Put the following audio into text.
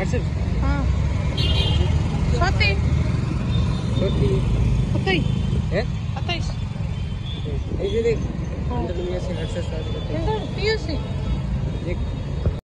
আছে হ্যাঁ সত্যি সত্যি কতই হ্যাঁ সাতাইশ এই যে দেখ अंदर में ऐसे एक्सरसाइज करते কিন্তু পিএসসি हैं देख